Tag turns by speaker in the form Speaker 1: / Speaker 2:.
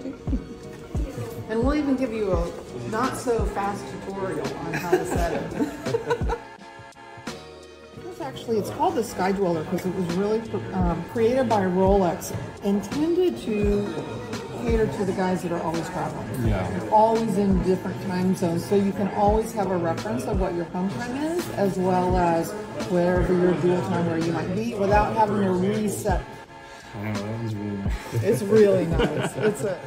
Speaker 1: to. And we'll even give you a not so fast tutorial on how to set it. This actually, it's called the Sky Dweller because it was really um, created by Rolex, intended to cater to the guys that are always traveling.
Speaker 2: Yeah.
Speaker 1: Always in different time zones, so you can always have a reference of what your home time is, as well as wherever your dual time where you might be, without having to reset.
Speaker 2: I know, that was really nice.
Speaker 1: It's really nice. It's a